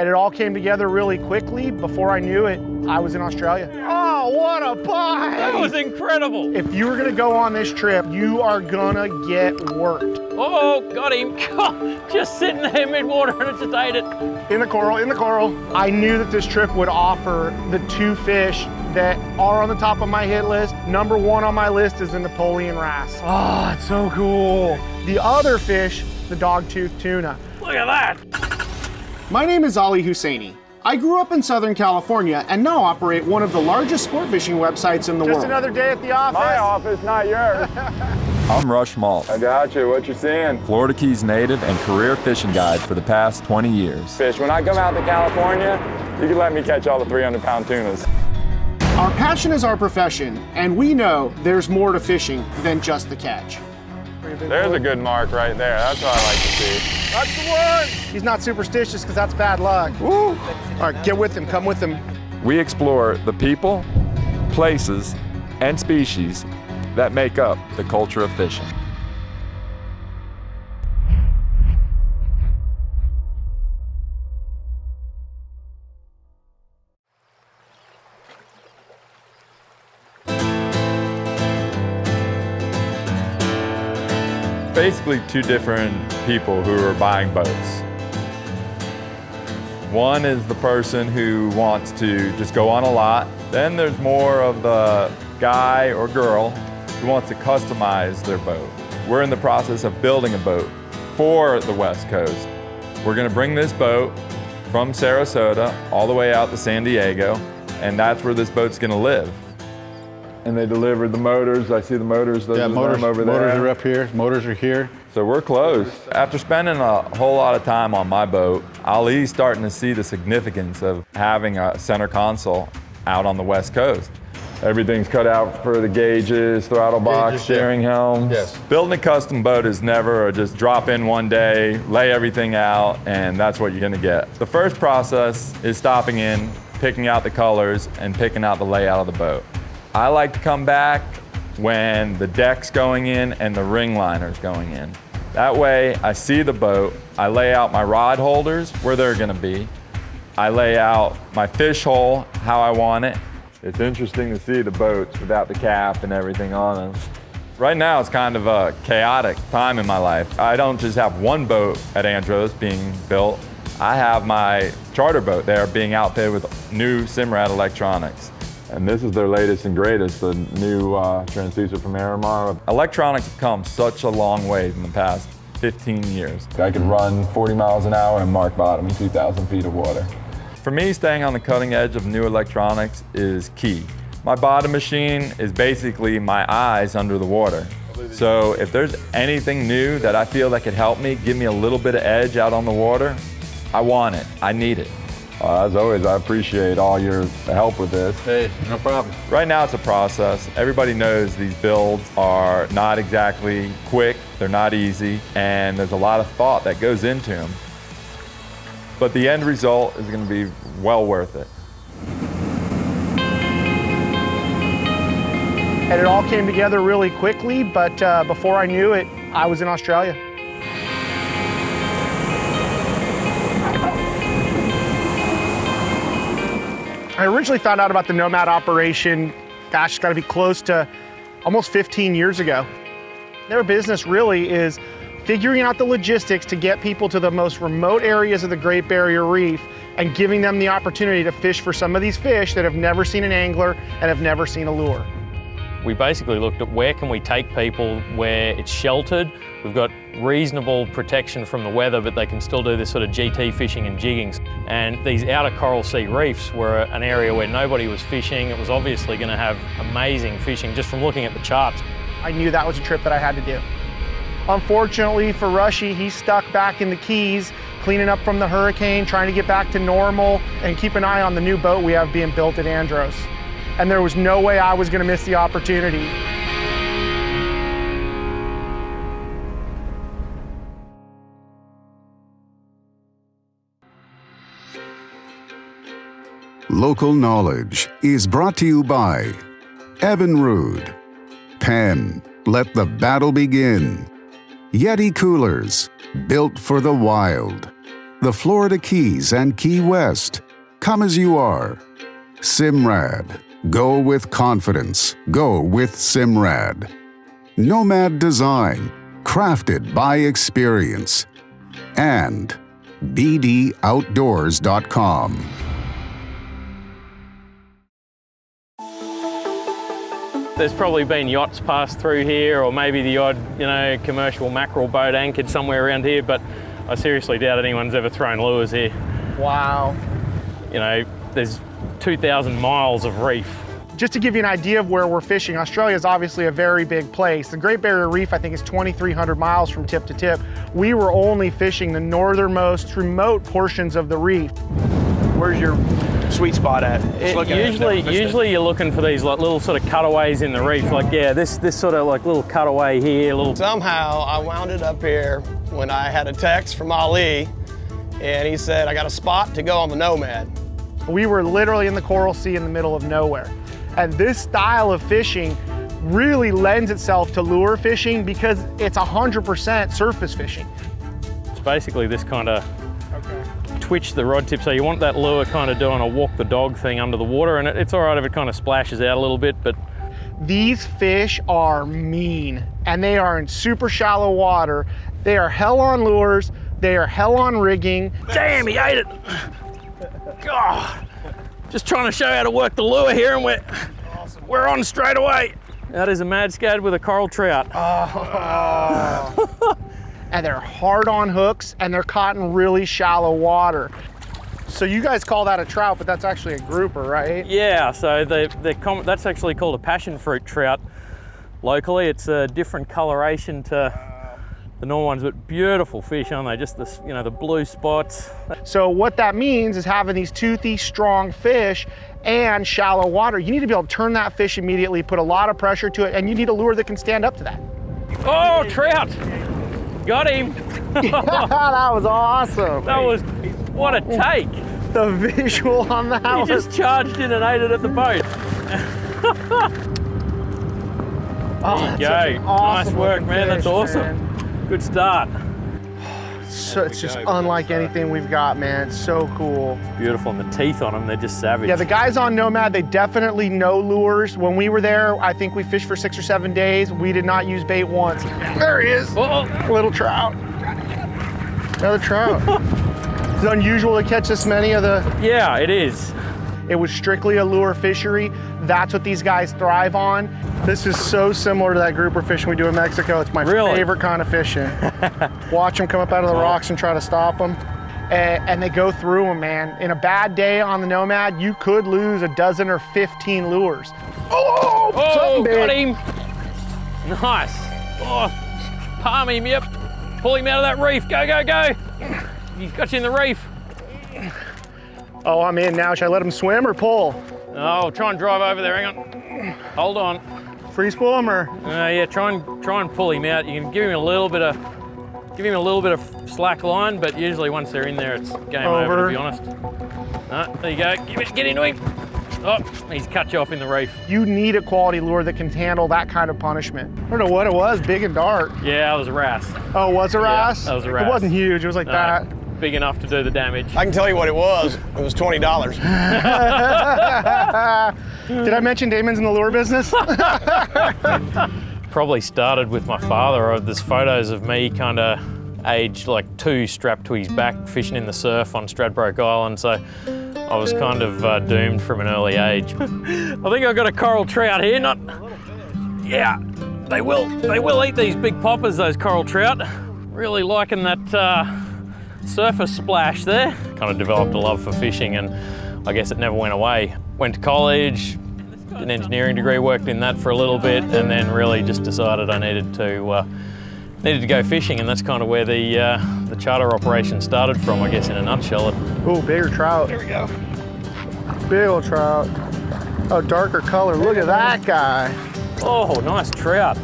And it all came together really quickly. Before I knew it, I was in Australia. Oh, what a bite! That was incredible. If you were gonna go on this trip, you are gonna get worked. Oh, got him. Just sitting there mid-water and it just ate it. In the coral, in the coral. I knew that this trip would offer the two fish that are on the top of my hit list. Number one on my list is the Napoleon wrasse. Oh, ah, it's so cool. The other fish, the dogtooth tuna. Look at that. My name is Ali Hussainy. I grew up in Southern California and now operate one of the largest sport fishing websites in the Just world. another day at the office. My office, not yours. I'm Rush Malt, I got you. What you seeing? Florida Keys native and career fishing guide for the past 20 years. Fish. When I come out to California, you can let me catch all the 300 pound tunas. Our passion is our profession, and we know there's more to fishing than just the catch. There's a good mark right there. That's what I like to see. That's the one! He's not superstitious because that's bad luck. Woo! All right, get with him, come with him. We explore the people, places, and species that make up the culture of fishing. Basically, two different people who are buying boats. One is the person who wants to just go on a lot. Then there's more of the guy or girl who wants to customize their boat. We're in the process of building a boat for the West Coast. We're gonna bring this boat from Sarasota all the way out to San Diego, and that's where this boat's gonna live. And they delivered the motors. I see the motors. Those Yeah, are motors, over there. motors are up here, motors are here. So we're close. After spending a whole lot of time on my boat, Ali's starting to see the significance of having a center console out on the West Coast. Everything's cut out for the gauges, throttle box, Gauges, yeah. steering helm. Yes. Building a custom boat is never a just drop in one day, lay everything out, and that's what you're gonna get. The first process is stopping in, picking out the colors, and picking out the layout of the boat. I like to come back when the deck's going in and the ring liner's going in. That way, I see the boat, I lay out my rod holders where they're gonna be, I lay out my fish hole how I want it. It's interesting to see the boats without the cap and everything on them. Right now, it's kind of a chaotic time in my life. I don't just have one boat at Andros being built. I have my charter boat there being outfitted with new Simrad electronics. And this is their latest and greatest, the new uh, transducer from Airmar. Electronics have come such a long way in the past 15 years. I could run 40 miles an hour and mark bottom in 2,000 feet of water. For me, staying on the cutting edge of new electronics is key. My bottom machine is basically my eyes under the water. So if there's anything new that I feel that could help me, give me a little bit of edge out on the water, I want it, I need it. Uh, as always, I appreciate all your help with this. Hey, no problem. Right now it's a process. Everybody knows these builds are not exactly quick, they're not easy, and there's a lot of thought that goes into them. But the end result is gonna be well worth it. And it all came together really quickly, but uh, before I knew it, I was in Australia. I originally found out about the Nomad operation, gosh, it's gotta be close to almost 15 years ago. Their business really is figuring out the logistics to get people to the most remote areas of the Great Barrier Reef and giving them the opportunity to fish for some of these fish that have never seen an angler and have never seen a lure. We basically looked at where can we take people where it's sheltered, we've got reasonable protection from the weather, but they can still do this sort of GT fishing and jiggings. And these outer coral sea reefs were an area where nobody was fishing. It was obviously going to have amazing fishing just from looking at the charts. I knew that was a trip that I had to do. Unfortunately for Rushy, he's stuck back in the Keys, cleaning up from the hurricane, trying to get back to normal, and keep an eye on the new boat we have being built at Andros. And there was no way I was gonna miss the opportunity. Local Knowledge is brought to you by Evinrude, Penn, Let the Battle Begin, Yeti Coolers, built for the wild, the Florida Keys and Key West. Come as you are. Simrad. Go with confidence. Go with Simrad. Nomad Design. Crafted by experience. And BDOutdoors.com. There's probably been yachts passed through here or maybe the odd, you know, commercial mackerel boat anchored somewhere around here, but I seriously doubt anyone's ever thrown lures here. Wow. You know, there's 2,000 miles of reef. Just to give you an idea of where we're fishing, Australia is obviously a very big place. The Great Barrier Reef, I think, is 2,300 miles from tip to tip. We were only fishing the northernmost remote portions of the reef. Where's your sweet spot at? Just It- looking at usually, it. usually you're looking for these like little sort of cutaways in the reef. Like yeah, this this sort of like little cutaway here, little. Somehow I wound it up here when I had a text from Ali and he said, I got a spot to go on the Nomad. We were literally in the Coral Sea in the middle of nowhere. And this style of fishing really lends itself to lure fishing because it's 100% surface fishing. It's basically this kind of twitch the rod tip. So you want that lure kind of doing a walk the dog thing under the water, and it, it's all right if it kind of splashes out a little bit, but These fish are mean and they are in super shallow water. They are hell on lures, they are hell on rigging. damn, he ate it. God, just trying to show how to work the lure here, and we're we're on straight away. That is a mad scad with a coral trout. and they're hard on hooks and they're caught in really shallow water. So you guys call that a trout, but that's actually a grouper, right? Yeah, so they, that's actually called a passion fruit trout locally. It's a different coloration to the normal ones, but beautiful fish, aren't they? Just this, you know, the blue spots. So what that means is having these toothy, strong fish and shallow water. You need to be able to turn that fish immediately, put a lot of pressure to it, and you need a lure that can stand up to that. Oh, trout! Got him! that was awesome. That was, what a take! The visual on that He was just charged in and ate it at the boat. oh, There you go. awesome nice work, man. That's awesome. man. Good start. So it's just unlike anything we've got, man. It's so cool. Beautiful, and the teeth on them, they're just savage. Yeah, the guys on Nomad, they definitely know lures. When we were there, I think we fished for six or seven days. We did not use bait once. There he is. Oh, Little trout. Another trout. it's unusual to catch this many of the. yeah, it is. It was strictly a lure fishery. That's what these guys thrive on. This is so similar to that grouper fishing we do in Mexico. It's my Really? favorite kind of fishing. Watch them come up out of the rocks and try to stop them. And, and they go through them, man. In a bad day on the Nomad, you could lose a dozen or 15 lures. Oh, Oh, something big. got him. Nice. Oh, palm him, yep. Pull him out of that reef. Go, go, go. He's got you in the reef. Oh, I'm in now. Should I let him swim or pull? Oh, try and drive over there. Hang on. Hold on. Freeze pull him or? Uh, yeah, try and try and pull him out. You can give him a little bit of give him a little bit of slack line, but usually once they're in there, it's game over. Over. to be honest. No, there you go. Give it, get into him. Oh, he's cut you off in the reef. You need a quality lure that can handle that kind of punishment. I don't know what it was, big and dark. Yeah, it was a wrasse. Oh, was a Yeah, wrasse? that was a It wasn't huge, it was like No, that. Big enough to do the damage. I can tell you what it was. It was $20. Did I mention Damon's in the lure business? Probably started with my father. There's photos of me kind of aged like two strapped to his back fishing in the surf on Stradbroke Island. So I was kind of uh, doomed from an early age. I think I've got a coral trout here. Not, yeah, they will. They will eat these big poppers. Those coral trout. Really liking that uh, surface splash there. Kind of developed a love for fishing, and I guess it never went away. Went to college, did an engineering degree, worked in that for a little bit, and then really just decided I needed to uh, needed to go fishing, and that's kind of where the uh, the charter operation started from, I guess, in a nutshell. Ooh, bigger trout. There we go. Big old trout. Oh, darker color. Look at that guy. Oh, nice trout.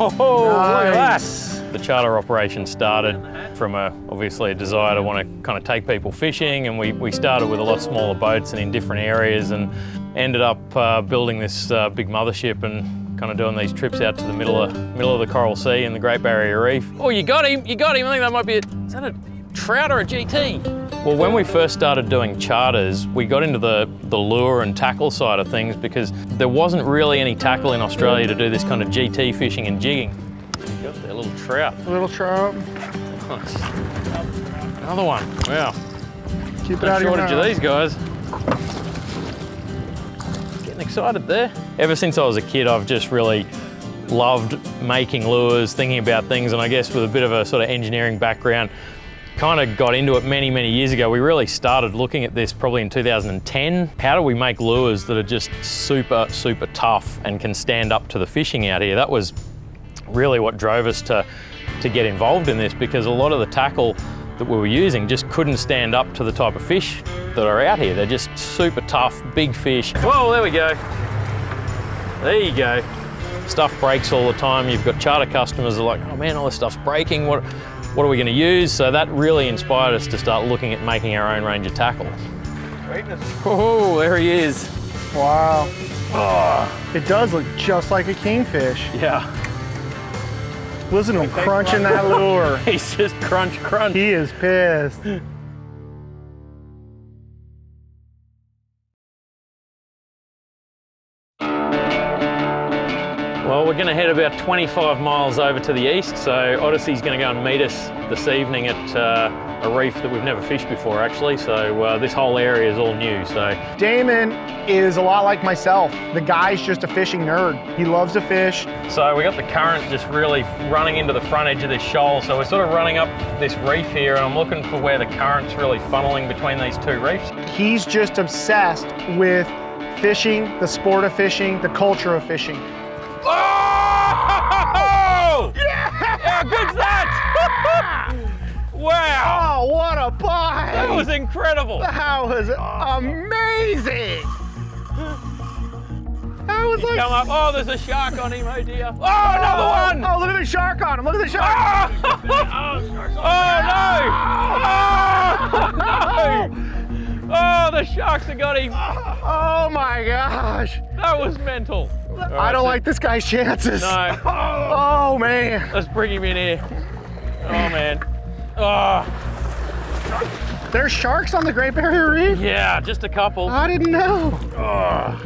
Oh, look at that. The charter operation started from a obviously a desire to want to kind of take people fishing, and we, we started with a lot smaller boats and in different areas, and ended up uh, building this uh, big mothership and kind of doing these trips out to the middle of middle of the Coral Sea and the Great Barrier Reef. Oh, you got him! You got him! I think that might be it. Is that a trout or a GT? Well, when we first started doing charters, we got into the, the lure and tackle side of things because there wasn't really any tackle in Australia to do this kind of GT fishing and jigging. Got that little trout. A little trout. Nice. Another one. Wow. Keep it No out of your shortage of these guys. Getting excited there. Ever since I was a kid, I've just really loved making lures, thinking about things, and I guess with a bit of a sort of engineering background, kind of got into it many, many years ago. We really started looking at this probably in 2010. How do we make lures that are just super, super tough and can stand up to the fishing out here? That was really what drove us to, to get involved in this because a lot of the tackle that we were using just couldn't stand up to the type of fish that are out here. They're just super tough, big fish. Whoa, there we go. There you go. Stuff breaks all the time. You've got charter customers that are like, oh man, all this stuff's breaking. What, what are we gonna use? So that really inspired us to start looking at making our own range of tackle. Oh, there he is. Wow. Oh. It does look just like a kingfish. Yeah, Listen to him crunching that lure. he's just crunch, crunch. He is pissed. Well, we're going to head about 25 miles over to the east, so Odyssey's going to go and meet us this evening at uh, a reef that we've never fished before, actually. So uh, this whole area is all new. So Damon is a lot like myself. The guy's just a fishing nerd. He loves to fish. So we got the current just really running into the front edge of this shoal. So we're sort of running up this reef here and I'm looking for where the current's really funneling between these two reefs. He's just obsessed with fishing, the sport of fishing, the culture of fishing. Was incredible! That was amazing! That was He's like come up. Oh, there's a shark on him, oh dear. Oh, another oh, one! Oh, look at the shark on him! Look at the shark! Oh, no! Oh, no! Oh, the sharks have got him. Oh my gosh! That was mental. I don't like this guy's chances. No. Oh man! Let's bring him in here. Oh, man. Oh, There's sharks on the Great Barrier Reef. yeah, just a couple. I didn't know. Oh,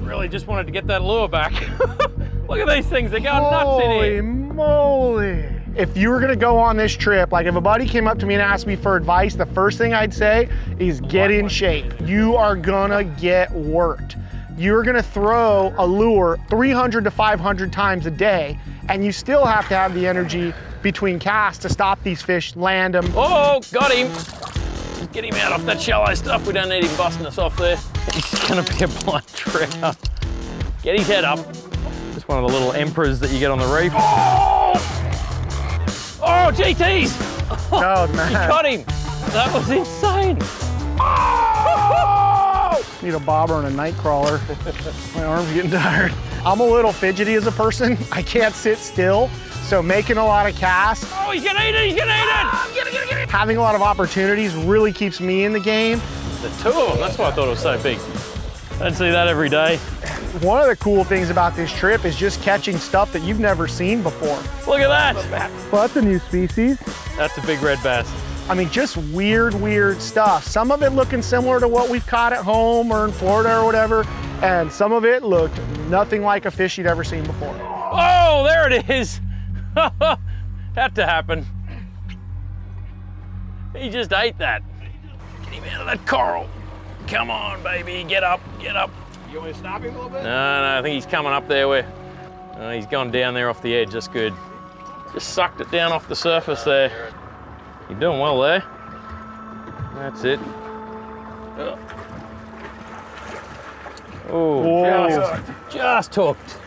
really just wanted to get that lure back. Look at these things, they got going nuts in Holy here. moly! If you were gonna go on this trip, like if a buddy came up to me and asked me for advice, the first thing I'd say is get in shape. You are gonna get worked. You're gonna throw a lure 300 to 500 times a day, and you still have to have the energy between casts to stop these fish, land them. Oh, got him. Just get him out off that shallow stuff. We don't need him busting us off there. He's gonna be a blind trout. Get his head up. Just one of the little emperors that you get on the reef. Oh! Oh, GTs! Oh You man, got him. That was insane. Oh! need a bobber and a night crawler. My arm's getting tired. I'm a little fidgety as a person. I can't sit still, so making a lot of casts Oh, he's gonna eat it. He's gonna eat it. Ah, get it, get it, get it. having a lot of opportunities really keeps me in the game. The two of them. That's why I thought it was so big. I don't see that every day. One of the cool things about this trip is just catching stuff that you've never seen before. Look at that. Well, that's a new species. That's a big red bass. I mean, just weird, weird stuff. Some of it looking similar to what we've caught at home or in Florida or whatever, and some of it looked nothing like a fish you'd ever seen before. Oh, there it is. Had to happen. He just ate that. Get him out of that coral. Come on, baby. Get up, get up. You want to stop him a little bit? No, no, I think he's coming up there where uh, he's gone down there off the edge. That's good. Just sucked it down off the surface there. You're doing well there. That's it. Oh, Whoa. just, just hooked.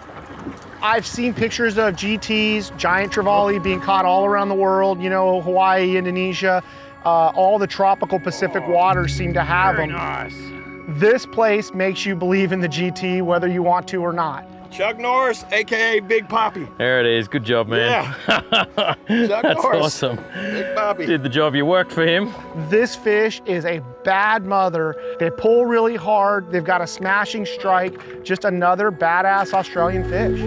I've seen pictures of GTs, giant trevally being caught all around the world, you know, Hawaii, Indonesia, uh, all the tropical Pacific waters seem to have them. Nice. This place makes you believe in the GT whether you want to or not. Chuck Norris, AKA Big Poppy. There it is. Good job, man. Yeah. Chuck That's Norris. awesome. Big Poppy. Did the job. You worked for him. This fish is a bad mother. They pull really hard. They've got a smashing strike. Just another badass Australian fish.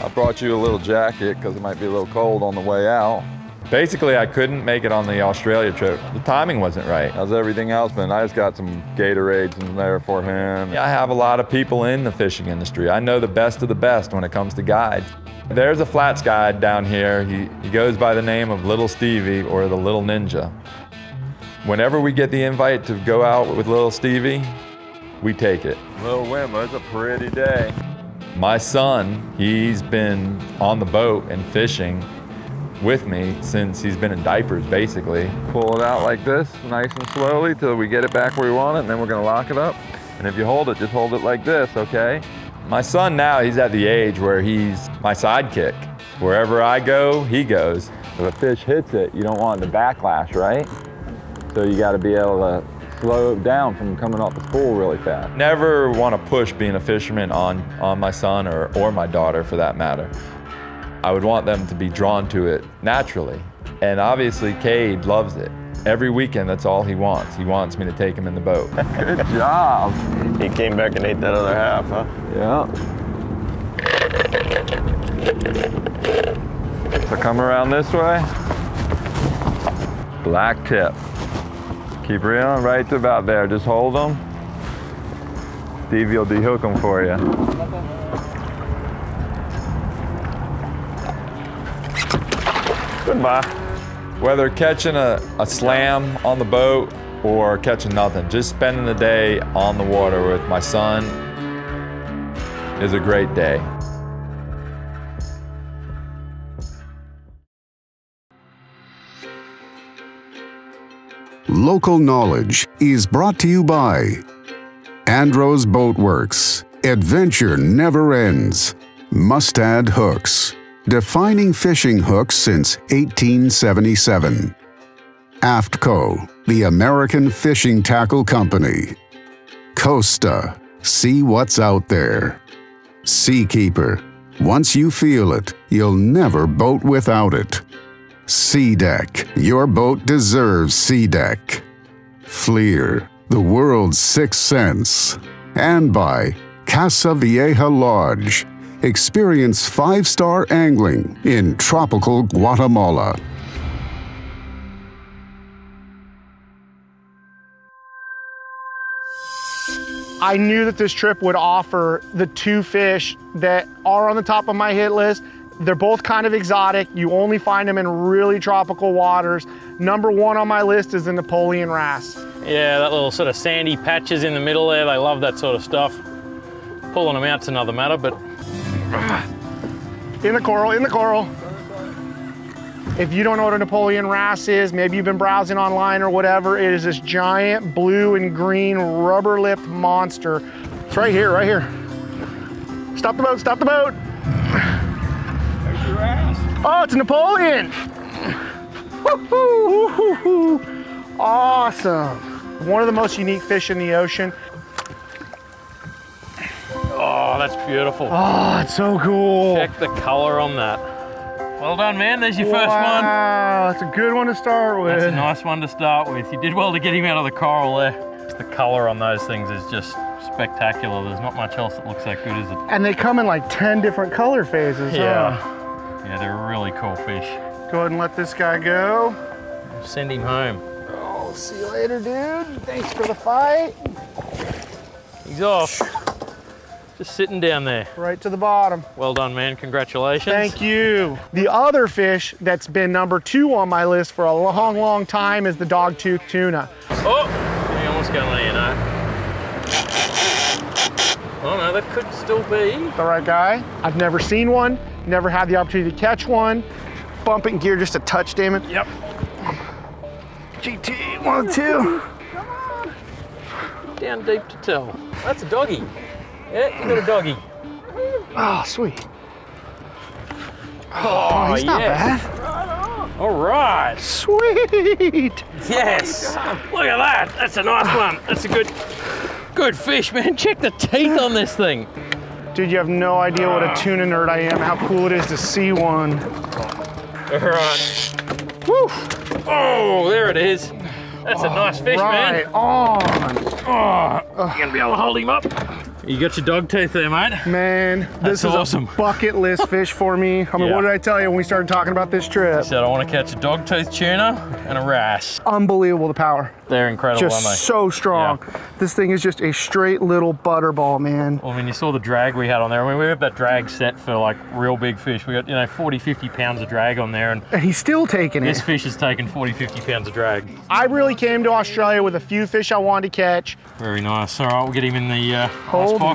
I brought you a little jacket because it might be a little cold on the way out. Basically, I couldn't make it on the Australia trip. The timing wasn't right. How's everything else been? I just got some Gatorades in there for him. I have a lot of people in the fishing industry. I know the best of the best when it comes to guides. There's a flats guide down here. He, he goes by the name of Little Stevie or the Little Ninja. Whenever we get the invite to go out with Little Stevie, we take it. Little Wimmer, it's a pretty day. My son, he's been on the boat and fishing with me since he's been in diapers, basically. Pull it out like this, nice and slowly, till we get it back where we want it, and then we're gonna lock it up. And if you hold it, just hold it like this, okay? My son now, he's at the age where he's my sidekick. Wherever I go, he goes. If a fish hits it, you don't want the backlash, right? So you gotta be able to slow it down from coming off the spool really fast. Never want to push being a fisherman on, on my son or, or my daughter for that matter. I would want them to be drawn to it naturally. And obviously Cade loves it. Every weekend, that's all he wants. He wants me to take him in the boat. Good job. He came back and ate that other half, huh? Yeah. So come around this way. Black tip. Keep reeling right to about there. Just hold them. Stevie will dehook them for you. Goodbye. Whether catching a, a slam on the boat or catching nothing, just spending the day on the water with my son is a great day. Local knowledge is brought to you by Andros Boatworks. Adventure never ends. Mustad Hooks. Defining fishing hooks since 1877. AFTCO, the American Fishing Tackle Company. Costa, see what's out there. Seakeeper, once you feel it, you'll never boat without it. SeaDek, your boat deserves Sea Deck. FLIR, the world's sixth sense. And by Casa Vieja Lodge. Experience five star angling in tropical Guatemala. I knew that this trip would offer the two fish that are on the top of my hit list. They're both kind of exotic. You only find them in really tropical waters. Number one on my list is the Napoleon wrasse. Yeah, that little sort of sandy patches in the middle there. They love that sort of stuff. Pulling them out's another matter, but In the coral, in the coral. If you don't know what a Napoleon wrasse is, maybe you've been browsing online or whatever, it is this giant blue and green rubber-lipped monster. It's right here, right here. Stop the boat, stop the boat. Oh, it's a Napoleon. Woo-hoo. Awesome. One of the most unique fish in the ocean. Oh, that's beautiful. Oh, it's so cool. Check the color on that. Well done, man. There's your first one. Wow, that's a good one to start with. That's a nice one to start with. You did well to get him out of the coral there. Just the color on those things is just spectacular. There's not much else that looks that good as it. And they come in like 10 different color phases. Yeah. huh? Yeah, they're really cool fish. Go ahead and let this guy go. Send him home. Oh, see you later, dude. Thanks for the fight. He's off. Just sitting down there. Right to the bottom. Well done, man. Congratulations. Thank you. The other fish that's been number two on my list for a long, long time is the dog-tooth tuna. Oh, hang on, what's going on here now? Oh no, that could still be. The right guy. I've never seen one, never had the opportunity to catch one. Bumping gear just a touch, Damon. Yep. GT, one, two. Come on. Down deep to tell. That's a doggy. Yeah, you got a doggy. Ah, oh, sweet. Oh, he's not yes. bad. All right. Sweet. Yes. Look at that. That's a nice one. That's a good, Good fish, man. Check the teeth on this thing. Dude, you have no idea what a ah. tuna nerd I am, how cool it is to see one. All right. Woo. Oh, there it is. That's a nice fish, Right man. on. Oh, you gonna be able to hold him up? You got your dog teeth there, mate. Man, this That's is awesome. a bucket list fish for me. I mean, Yeah. what did I tell you when we started talking about this trip? I said I want to catch a dog tooth tuna and a wrasse. Unbelievable the power. They're incredible, aren't they? Just so strong. This thing is just a straight little butterball, man. Well, I mean, you saw the drag we had on there. I mean, we have that drag set for like real big fish. We got, you know, 40, 50 pounds of drag on there, and And he's still taking this it. This fish has taken 40, 50 pounds of drag. I really came to Australia with a few fish I wanted to catch. Very nice. All right, we'll get him in the uh, Hold.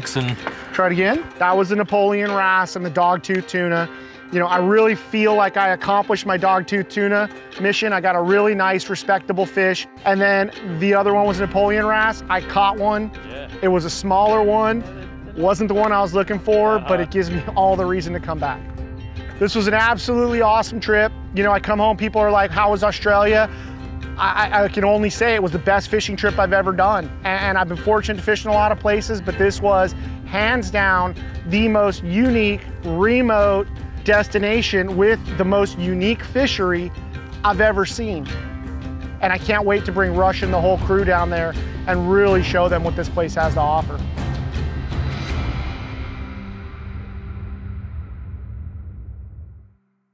Try it again. That was the Napoleon wrasse and the dogtooth tuna. You know, I really feel like I accomplished my dogtooth tuna mission. I got a really nice, respectable fish. And then the other one was Napoleon wrasse. I caught one. It was a smaller one. Wasn't the one I was looking for, uh-huh. but it gives me all the reason to come back. This was an absolutely awesome trip. You know, I come home, people are like, how was Australia? I, I- can only say it was the best fishing trip I've ever done. And, and I've been fortunate to fish in a lot of places, but this was hands down the most unique, remote destination with the most unique fishery I've ever seen. And I can't wait to bring Rush and the whole crew down there and really show them what this place has to offer.